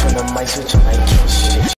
from the mic switch on like shit.